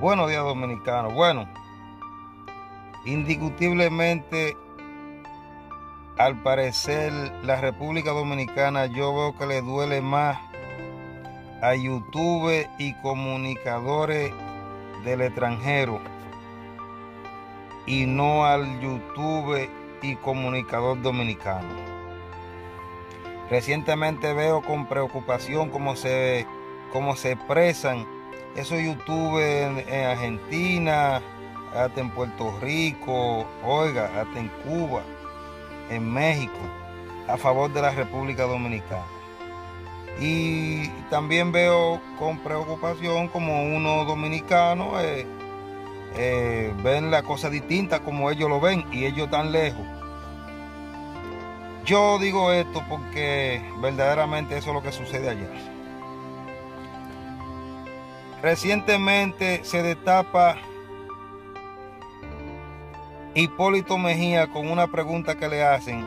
Buenos días dominicanos. Bueno, indiscutiblemente, al parecer, la República Dominicana yo veo que le duele más a YouTube y comunicadores del extranjero y no al YouTube y comunicador dominicano. Recientemente veo con preocupación cómo se, cómo se expresan esos youtubers en, Argentina, hasta en Puerto Rico, oiga, hasta en Cuba, en México, a favor de la República Dominicana. Y también veo con preocupación como unos dominicanos eh, eh, ven la cosa distinta como ellos lo ven y ellos tan lejos. Yo digo esto porque verdaderamente eso es lo que sucede allá. Recientemente se destapa Hipólito Mejía con una pregunta que le hacen,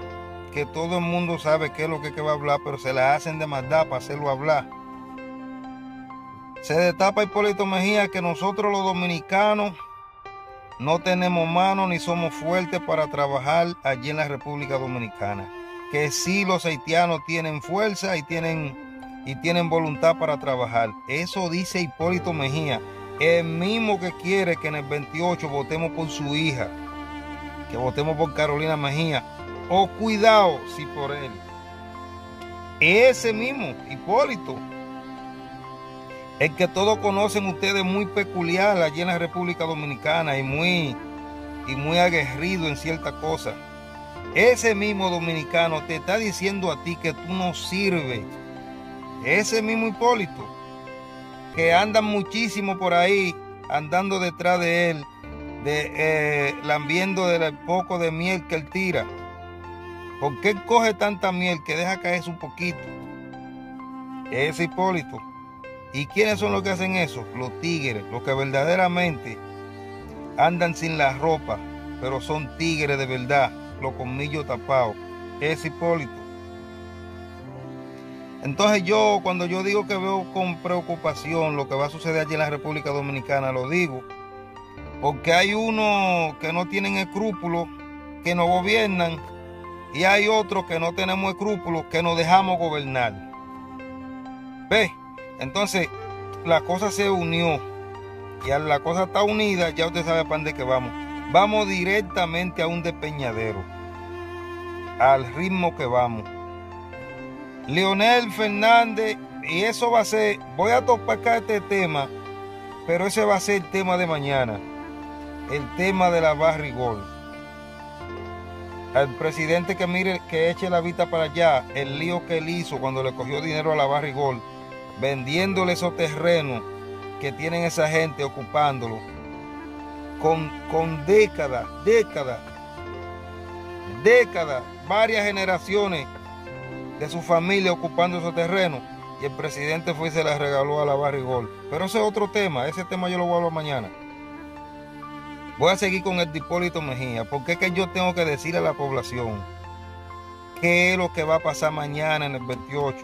que todo el mundo sabe qué es lo que, va a hablar, pero se la hacen de maldad para hacerlo hablar. Se destapa Hipólito Mejía que nosotros los dominicanos no tenemos manos ni somos fuertes para trabajar allí en la República Dominicana. Que sí los haitianos tienen fuerza y tienen y tienen voluntad para trabajar. Eso dice Hipólito Mejía, el mismo que quiere que en el 28 votemos por su hija, que votemos por Carolina Mejía, o cuidado si por él. Ese mismo, Hipólito, el que todos conocen ustedes muy peculiar allí en la República Dominicana y muy, y muy aguerrido en ciertas cosas. Ese mismo dominicano te está diciendo a ti que tú no sirves ese mismo Hipólito, que anda muchísimo por ahí, andando detrás de él, de, eh, lambiendo del poco de miel que él tira. ¿Por qué coge tanta miel que deja caer un poquito? Ese Hipólito. ¿Y quiénes son los que hacen eso? Los tigres, los que verdaderamente andan sin la ropa, pero son tigres de verdad, los colmillos tapados. Ese Hipólito. Entonces yo, cuando yo digo que veo con preocupación lo que va a suceder allí en la República Dominicana, lo digo porque hay unos que no tienen escrúpulos, que no gobiernan, y hay otros que no tenemos escrúpulos, que nos dejamos gobernar. ¿Ve? Entonces, la cosa se unió, y la cosa está unida, ya usted sabe para dónde que vamos. Vamos directamente a un despeñadero, al ritmo que vamos. Leonel Fernández, y eso va a ser, voy a tocar este tema, pero ese va a ser el tema de mañana, el tema de la barrigol. Al presidente que mire, que eche la vista para allá, el lío que él hizo cuando le cogió dinero a la barrigol, vendiéndole esos terrenos que tienen esa gente ocupándolo, con, con décadas, décadas, décadas, varias generaciones de su familia ocupando esos terrenos y el presidente fue y se la regaló a la Barrigol. Pero ese es otro tema, ese tema yo lo voy a hablar mañana. Voy a seguir con el Dipólito Mejía, porque es que yo tengo que decir a la población qué es lo que va a pasar mañana en el 28.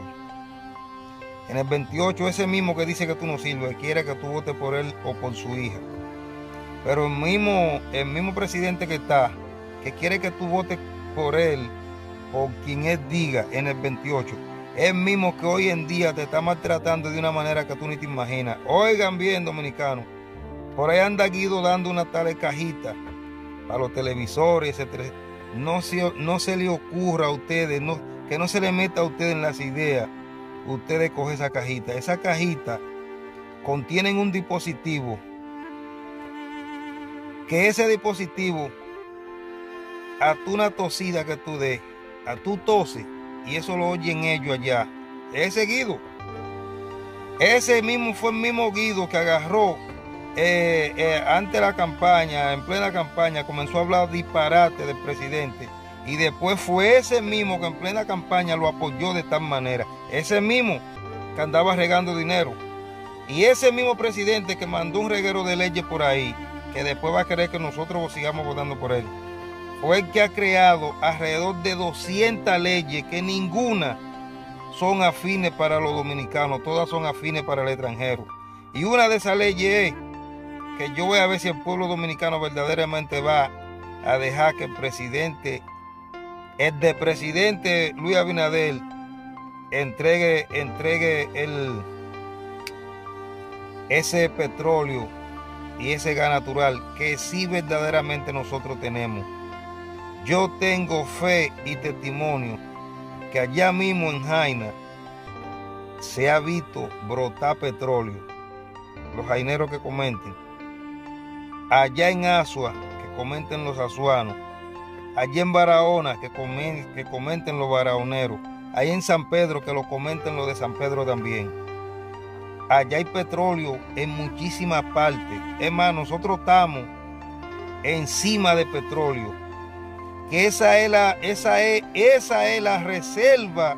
En el 28, ese mismo que dice que tú no sirves, quiere que tú votes por él o por su hija. Pero el mismo, el mismo presidente que está, que quiere que tú votes por él o quien él diga en el 28, es mismo que hoy en día te está maltratando de una manera que tú ni te imaginas. Oigan bien, dominicanos, por ahí anda Guido dando una tal cajita a los televisores, etc. No se, no se le ocurra a ustedes, que no se le meta a ustedes en las ideas. Ustedes cogen esa cajita. Esa cajita contiene un dispositivo. Que ese dispositivo, a una tosida que tú des, a tu tose y eso lo oyen ellos allá. Ese Guido. Ese mismo fue el mismo Guido que agarró eh, eh, ante la campaña, en plena campaña, comenzó a hablar disparate del presidente. Y después fue ese mismo que en plena campaña lo apoyó de tal manera. Ese mismo que andaba regando dinero. Y ese mismo presidente que mandó un reguero de leyes por ahí, que después va a querer que nosotros sigamos votando por él fue el que ha creado alrededor de 200 leyes que ninguna son afines para los dominicanos, todas son afines para el extranjero. Y una de esas leyes es que yo voy a ver si el pueblo dominicano verdaderamente va a dejar que el presidente, el de presidente Luis Abinader, entregue, entregue ese petróleo y ese gas natural que sí verdaderamente nosotros tenemos. Yo tengo fe y testimonio que allá mismo en Jaina se ha visto brotar petróleo. Los jaineros que comenten. Allá en Asua, que comenten los azuanos. Allá en Barahona, que, comenten, que comenten los barahoneros. Allá en San Pedro, que lo comenten los de San Pedro también. Allá hay petróleo en muchísimas partes. Es más, nosotros estamos encima de petróleo. Que esa es la, esa es, esa es la reserva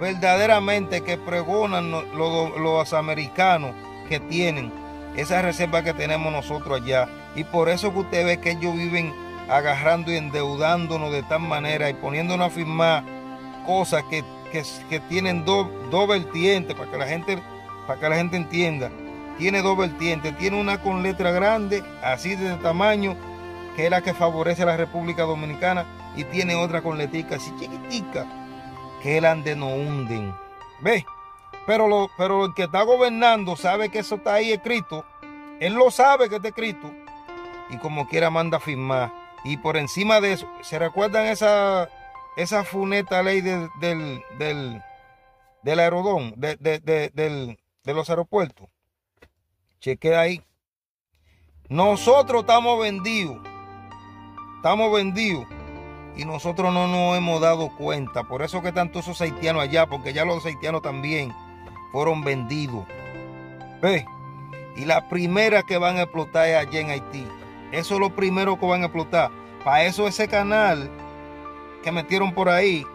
verdaderamente que pregonan los, los americanos que tienen. Esa reserva que tenemos nosotros allá. Y por eso que usted ve que ellos viven agarrando y endeudándonos de tal manera y poniéndonos a firmar cosas que, que, que tienen dos dos vertientes para que la gente para que la gente entienda, tiene dos vertientes. Tiene una con letra grande, así de tamaño, que es la que favorece a la República Dominicana, y tiene otra con letica así chiquitica, que es la de no hunden. ¿Ve? Pero, lo, pero el que está gobernando sabe que eso está ahí escrito. Él lo sabe que está escrito. Y como quiera manda a firmar. Y por encima de eso, ¿se recuerdan esa, esa funeta ley del, del, del aerodón, de, de, del, de los aeropuertos. Chequea ahí. Nosotros estamos vendidos. Estamos vendidos. Y nosotros no nos hemos dado cuenta. Por eso que todos esos haitianos allá. Porque ya los haitianos también fueron vendidos. ¿Ve? Y la primera que van a explotar es allá en Haití. Eso es lo primero que van a explotar. Para eso ese canal que metieron por ahí.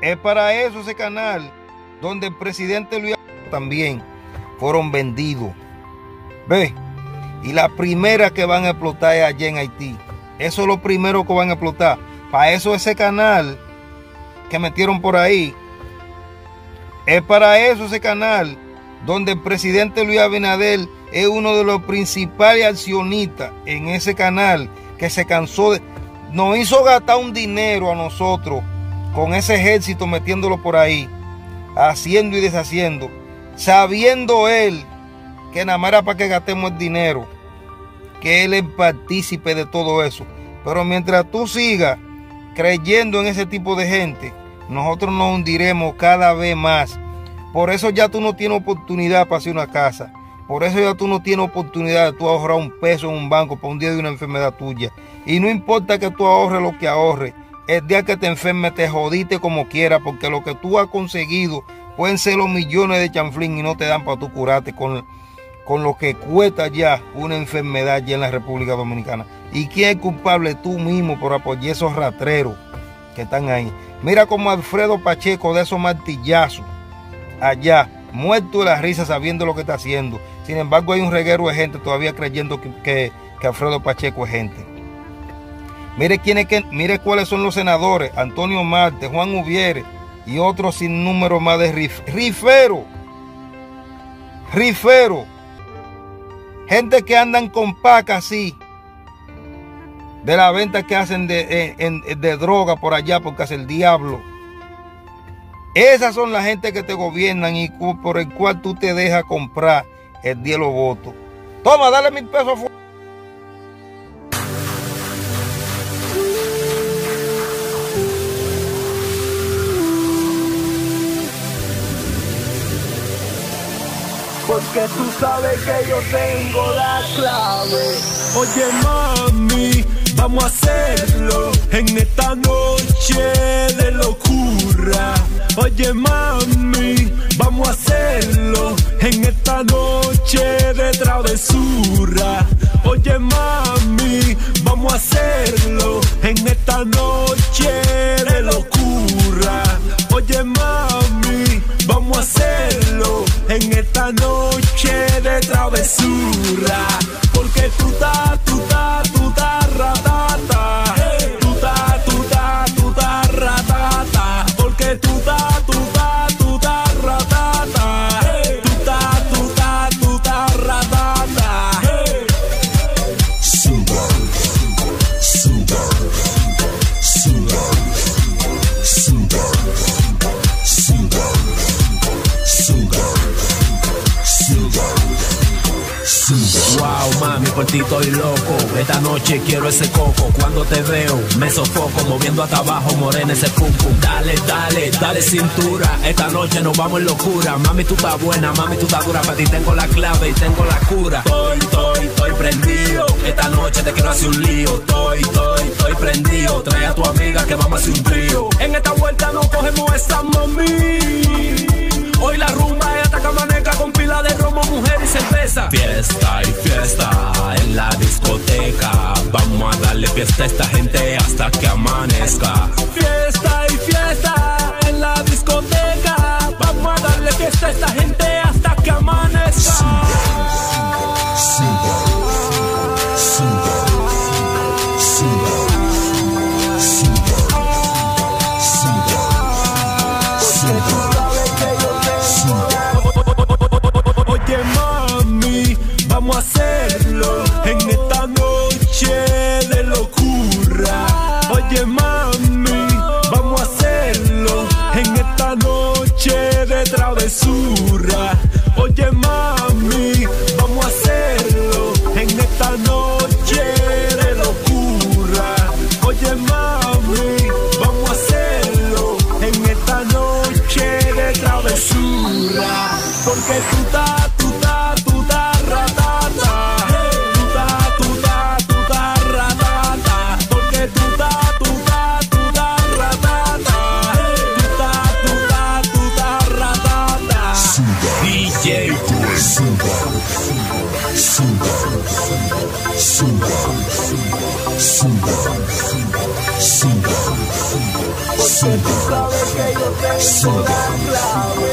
Es para eso ese canal donde el presidente Luis también fueron vendidos. Ve, y la primera que van a explotar es allá en Haití. Eso es lo primero que van a explotar. Para eso ese canal que metieron por ahí, es para eso ese canal donde el presidente Luis Abinader es uno de los principales accionistas en ese canal que se cansó de... Nos hizo gastar un dinero a nosotros con ese ejército metiéndolo por ahí, haciendo y deshaciendo sabiendo él que nada más era para que gastemos el dinero, que él es partícipe de todo eso. Pero mientras tú sigas creyendo en ese tipo de gente, nosotros nos hundiremos cada vez más. Por eso ya tú no tienes oportunidad para hacer una casa. Por eso ya tú no tienes oportunidad de tú ahorrar un peso en un banco para un día de una enfermedad tuya. Y no importa que tú ahorres lo que ahorres. El día que te enfermes te jodiste como quieras porque lo que tú has conseguido Pueden ser los millones de chanflín y no te dan para tú curarte con, con lo que cuesta ya una enfermedad ya en la República Dominicana. ¿Y quién es culpable? Tú mismo por apoyar esos ratreros que están ahí. Mira como Alfredo Pacheco de esos martillazos allá, muerto de la risa sabiendo lo que está haciendo. Sin embargo, hay un reguero de gente todavía creyendo que, Alfredo Pacheco es gente. Mire, quién es mire cuáles son los senadores. Antonio Marte, Juan Ubiere, y otros sin número más de rif rifero. Rifero. Gente que andan con paca así. De la venta que hacen de, de droga por allá porque hace el diablo. Esas son las gente que te gobiernan y por el cual tú te dejas comprar el los votos. Toma, dale mil pesos porque tú sabes que yo tengo la clave. Oye mami, vamos a hacerlo en esta noche de locura. Oye mami, vamos a hacerlo en esta noche de travesura. Oye mami, vamos a hacerlo de travesura, porque tú ta, tú ta, tú ta, ratata, tú ta, tú ta, tú ta, ratata, porque tú ta, tú ta, tú ta, ratata, tú ta, tú ta, tú ta, ratata. Sugar, sugar, sugar, sugar, sugar. Por ti estoy loco. Esta noche quiero ese coco. Cuando te veo, me sofoco. Moviendo hasta abajo, morena ese pum pum. Dale, dale, dale cintura. Esta noche nos vamos en locura. Mami, tú estás buena, mami, tú estás dura. Para ti tengo la clave y tengo la cura. Estoy, estoy, estoy prendido. Esta noche te quiero hacer un lío. Estoy, estoy, estoy prendido. Trae a tu amiga que vamos a hacer un trío. En esta vuelta no cogemos esa mami. Hoy la rumba es Fiesta y fiesta en la discoteca. Vamos a darle fiesta a esta gente hasta que amanezca. Fiesta y fiesta Porque tú estás, Porque tú sabes que yo tengo la clave.